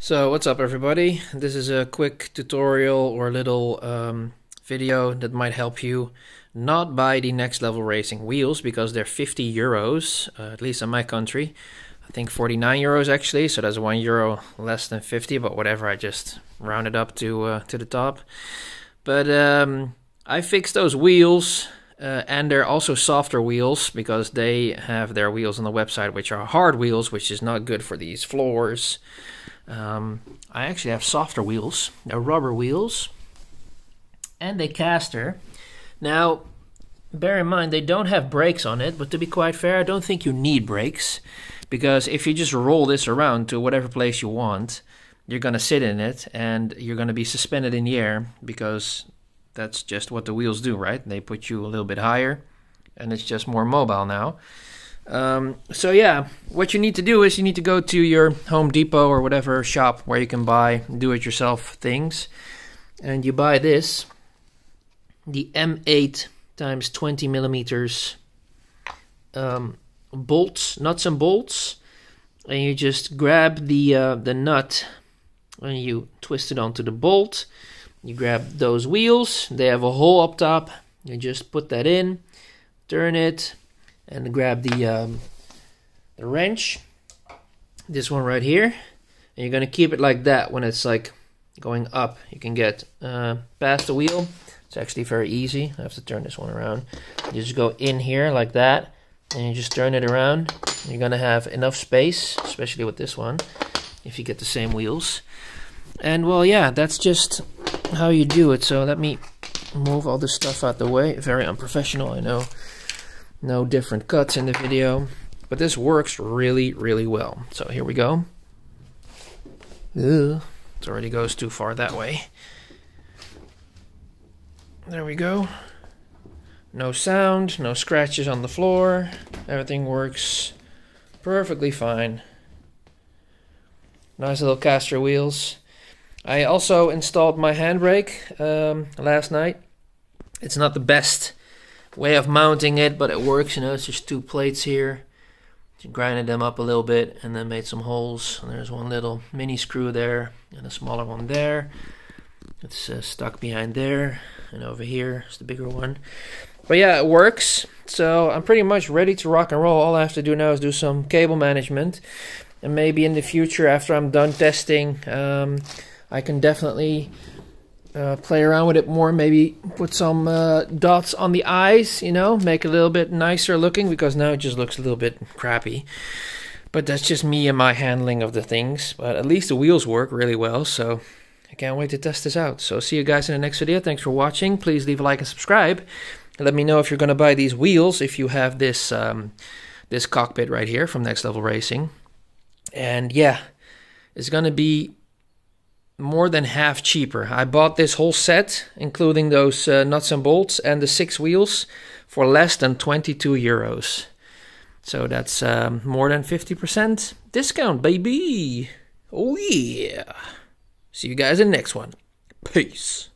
So what's up everybody? This is a quick tutorial or a little um, video that might help you not buy the next level racing wheels because they're 50 euros, uh, at least in my country. I think 49 euros actually, so that's one euro less than 50, but whatever, I just rounded up to uh, to the top. But um, I fixed those wheels uh, and they're also softer wheels because they have their wheels on the website which are hard wheels, which is not good for these floors. Um, I actually have softer wheels. They're rubber wheels. And they caster. Now, bear in mind, they don't have brakes on it, but to be quite fair, I don't think you need brakes. Because if you just roll this around to whatever place you want, you're going to sit in it and you're going to be suspended in the air because that's just what the wheels do, right? They put you a little bit higher and it's just more mobile now. Um, so yeah, what you need to do is you need to go to your Home Depot or whatever shop where you can buy do-it-yourself things, and you buy this, the M8 times 20 millimeters um, bolts, nuts and bolts, and you just grab the uh, the nut and you twist it onto the bolt. You grab those wheels; they have a hole up top. You just put that in, turn it and grab the um, the wrench this one right here. And you're gonna keep it like that when it's like going up. You can get uh, past the wheel. It's actually very easy. I have to turn this one around. You just go in here like that and you just turn it around. You're gonna have enough space especially with this one if you get the same wheels. And well yeah that's just how you do it. So let me move all this stuff out the way. Very unprofessional I know no different cuts in the video, but this works really, really well. So here we go. It already goes too far that way. There we go. No sound, no scratches on the floor. Everything works perfectly fine. Nice little caster wheels. I also installed my handbrake um, last night. It's not the best way of mounting it, but it works. You know, it's just two plates here. grinded them up a little bit and then made some holes. And there's one little mini screw there and a smaller one there. It's uh, stuck behind there. And over here is the bigger one. But yeah, it works. So I'm pretty much ready to rock and roll. All I have to do now is do some cable management. And maybe in the future, after I'm done testing, um, I can definitely uh, play around with it more. Maybe put some uh, dots on the eyes, you know, make it a little bit nicer looking because now it just looks a little bit crappy. But that's just me and my handling of the things. But at least the wheels work really well, so I can't wait to test this out. So see you guys in the next video. Thanks for watching. Please leave a like and subscribe. And let me know if you're going to buy these wheels if you have this um, this cockpit right here from Next Level Racing. And yeah, it's going to be more than half cheaper. I bought this whole set, including those uh, nuts and bolts and the six wheels, for less than 22 euros. So that's um, more than 50% discount, baby. Oh, yeah. See you guys in the next one. Peace.